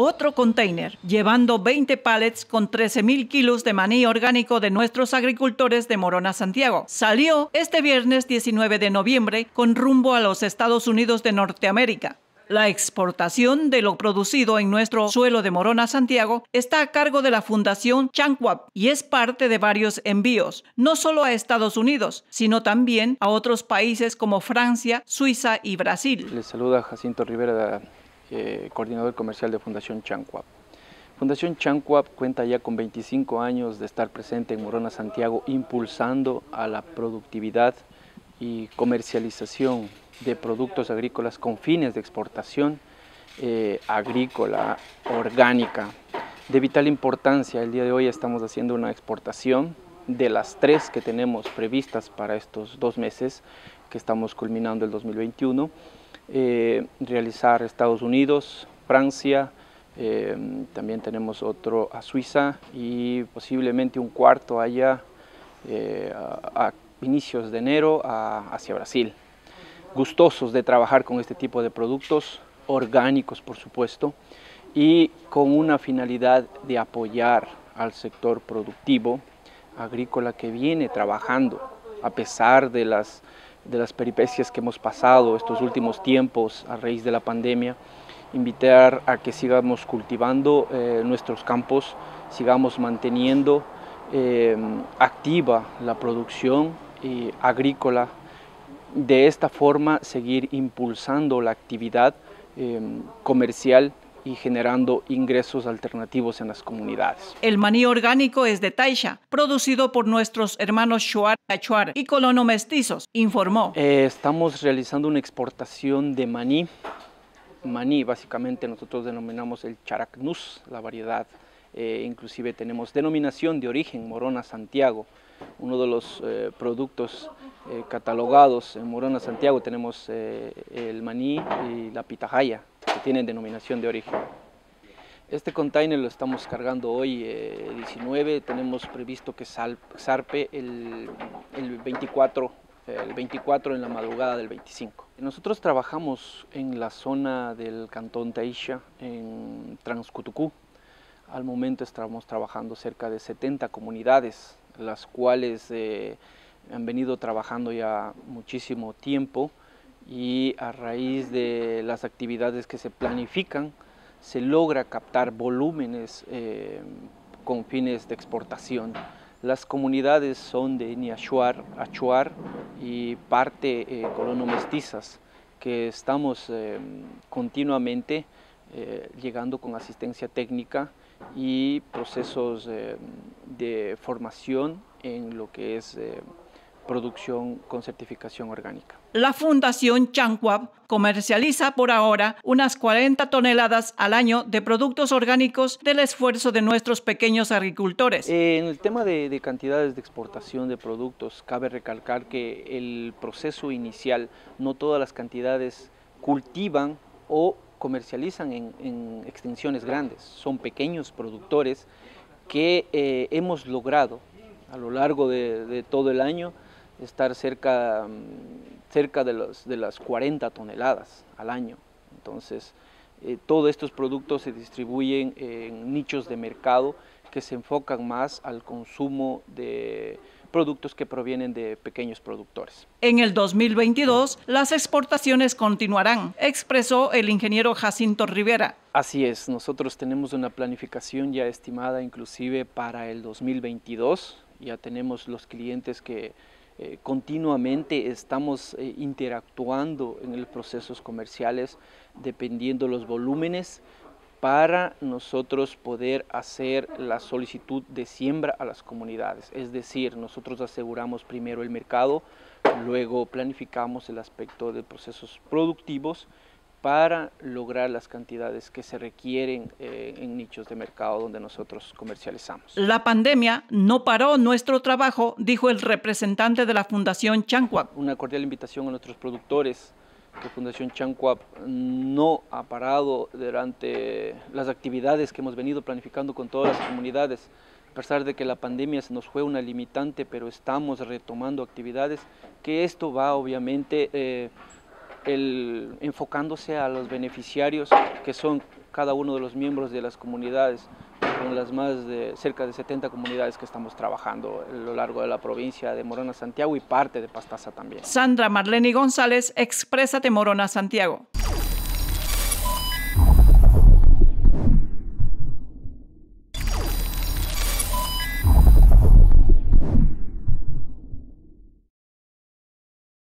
otro container, llevando 20 pallets con 13.000 kilos de maní orgánico de nuestros agricultores de Morona, Santiago. Salió este viernes 19 de noviembre con rumbo a los Estados Unidos de Norteamérica. La exportación de lo producido en nuestro suelo de Morona, Santiago, está a cargo de la Fundación Chanquap y es parte de varios envíos, no solo a Estados Unidos, sino también a otros países como Francia, Suiza y Brasil. Les saluda Jacinto Rivera, eh, coordinador comercial de Fundación Chanquap. Fundación Chanquap cuenta ya con 25 años de estar presente en Morona, Santiago, impulsando a la productividad y comercialización de productos agrícolas con fines de exportación eh, agrícola, orgánica, de vital importancia. El día de hoy estamos haciendo una exportación de las tres que tenemos previstas para estos dos meses que estamos culminando el 2021. Eh, realizar Estados Unidos, Francia, eh, también tenemos otro a Suiza y posiblemente un cuarto allá a, inicios de enero hacia Brasil. Gustosos de trabajar con este tipo de productos, orgánicos por supuesto, y con una finalidad de apoyar al sector productivo agrícola que viene trabajando a pesar de las, de las peripecias que hemos pasado estos últimos tiempos a raíz de la pandemia, invitar a que sigamos cultivando eh, nuestros campos, sigamos manteniendo eh, activa la producción eh, agrícola de esta forma seguir impulsando la actividad em, comercial y generando ingresos alternativos en las comunidades. El maní orgánico es de Taisha, producido por nuestros hermanos Shuar Achuar y colono mestizos, informó. Eh, estamos realizando una exportación de maní. Maní, básicamente nosotros denominamos el characnus, la variedad. Eh, inclusive tenemos denominación de origen, Morona Santiago uno de los eh, productos catalogados en Morona, Santiago, tenemos el maní y la pitahaya, que tienen denominación de origen. Este container lo estamos cargando hoy 19, tenemos previsto que zarpe el, el, 24, el 24 en la madrugada del 25. Nosotros trabajamos en la zona del cantón Taisha, en Transcutucú. Al momento estamos trabajando cerca de 70 comunidades las cuales eh, han venido trabajando ya muchísimo tiempo y a raíz de las actividades que se planifican se logra captar volúmenes eh, con fines de exportación. Las comunidades son de Niachuar, Achuar y parte eh, colono-mestizas que estamos continuamente llegando con asistencia técnica y procesos eh, de formación en lo que es eh, producción con certificación orgánica. La Fundación Chanquab comercializa por ahora unas 40 toneladas al año de productos orgánicos del esfuerzo de nuestros pequeños agricultores. En el tema de, de, cantidades de exportación de productos, cabe recalcar que el proceso inicial, no todas las cantidades cultivan o comercializan en, extensiones grandes, son pequeños productores que eh, hemos logrado a lo largo de, todo el año estar cerca, mm, cerca de, los, de las 40 toneladas al año. Entonces, eh, todos estos productos se distribuyen en nichos de mercado que se enfocan más al consumo de productos que provienen de pequeños productores. En el 2022, las exportaciones continuarán, expresó el ingeniero Jacinto Rivera. Así es, nosotros tenemos una planificación ya estimada inclusive para el 2022, ya tenemos los clientes que eh, continuamente estamos eh, interactuando en los procesos comerciales dependiendo los volúmenes para nosotros poder hacer la solicitud de siembra a las comunidades. Es decir, nosotros aseguramos primero el mercado, luego planificamos el aspecto de procesos productivos para lograr las cantidades que se requieren eh, en nichos de mercado donde nosotros comercializamos. La pandemia no paró nuestro trabajo, dijo el representante de la Fundación Chancuap. Una cordial invitación a nuestros productores que Fundación Chancuap no ha parado durante las actividades que hemos venido planificando con todas las comunidades. A pesar de que la pandemia se nos fue una limitante, pero estamos retomando actividades, que esto va obviamente eh, enfocándose a los beneficiarios que son cada uno de los miembros de las comunidades, con las más de cerca de 70 comunidades que estamos trabajando a lo largo de la provincia de Morona Santiago y parte de Pastaza también. Sandra Marlene González, expresa de Morona Santiago.